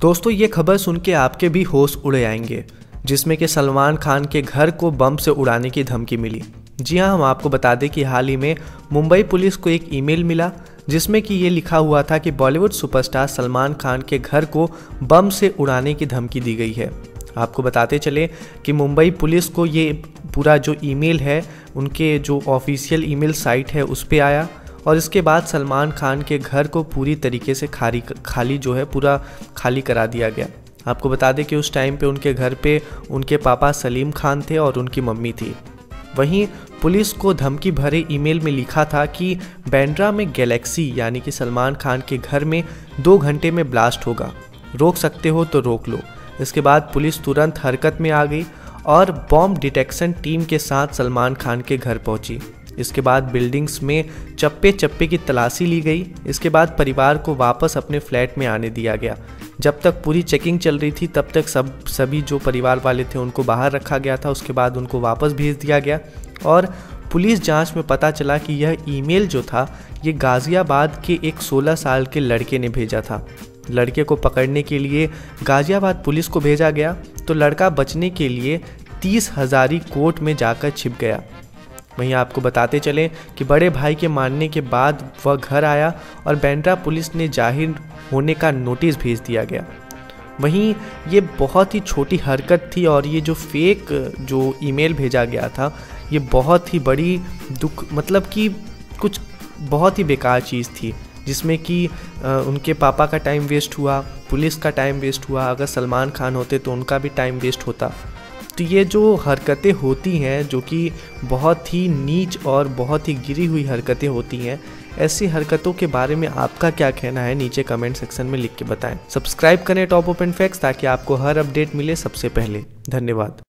दोस्तों, ये खबर सुन के आपके भी होश उड़े आएँगे, जिसमें कि सलमान खान के घर को बम से उड़ाने की धमकी मिली। जी हाँ हम आपको बता दें कि हाल ही में मुंबई पुलिस को एक ईमेल मिला, जिसमें कि ये लिखा हुआ था कि बॉलीवुड सुपरस्टार सलमान खान के घर को बम से उड़ाने की धमकी दी गई है। आपको बताते चले कि मुंबई पुलिस को ये पूरा जो ईमेल है, उनके जो ऑफिशियल ईमेल साइट है, उस पर आया। और इसके बाद सलमान खान के घर को पूरी तरीके से खाली खाली जो है, पूरा खाली करा दिया गया। आपको बता दें कि उस टाइम पे उनके घर पे उनके पापा सलीम खान थे और उनकी मम्मी थी। वहीं पुलिस को धमकी भरे ईमेल में लिखा था कि बैंड्रा में गैलेक्सी, यानी कि सलमान खान के घर में दो घंटे में ब्लास्ट होगा। रोक सकते हो तो रोक लो। इसके बाद पुलिस तुरंत हरकत में आ गई और बॉम्ब डिटेक्शन टीम के साथ सलमान खान के घर पहुँची। इसके बाद बिल्डिंग्स में चप्पे चप्पे की तलाशी ली गई। इसके बाद परिवार को वापस अपने फ्लैट में आने दिया गया। जब तक पूरी चेकिंग चल रही थी, तब तक सब, सभी जो परिवार वाले थे, उनको बाहर रखा गया था। उसके बाद उनको वापस भेज दिया गया। और पुलिस जाँच में पता चला कि यह ईमेल जो था, ये गाज़ियाबाद के एक 16 साल के लड़के ने भेजा था। लड़के को पकड़ने के लिए गाज़ियाबाद पुलिस को भेजा गया। तो लड़का बचने के लिए तीस हज़ारी कोर्ट में जाकर छिप गया। वहीं आपको बताते चले कि बड़े भाई के मानने के बाद वह घर आया और बैंड्रा पुलिस ने ज़ाहिर होने का नोटिस भेज दिया गया। वहीं ये बहुत ही छोटी हरकत थी और ये जो फेक जो ईमेल भेजा गया था, ये बहुत ही बड़ी दुख मतलब कि कुछ बहुत ही बेकार चीज़ थी, जिसमें कि उनके पापा का टाइम वेस्ट हुआ, पुलिस का टाइम वेस्ट हुआ। अगर सलमान खान होते तो उनका भी टाइम वेस्ट होता। तो ये जो हरकतें होती हैं, जो कि बहुत ही नीच और बहुत ही गिरी हुई हरकतें होती हैं, ऐसी हरकतों के बारे में आपका क्या कहना है, नीचे कमेंट सेक्शन में लिख के बताएँ। सब्सक्राइब करें टॉप ओपन फैक्स ताकि आपको हर अपडेट मिले सबसे पहले। धन्यवाद।